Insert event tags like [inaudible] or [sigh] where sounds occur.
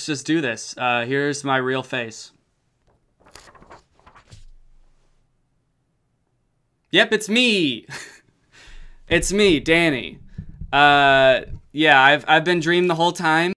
Let's just do this. Uh, here's my real face. Yep, it's me. [laughs] it's me, Danny. Uh, yeah, I've I've been dreaming the whole time.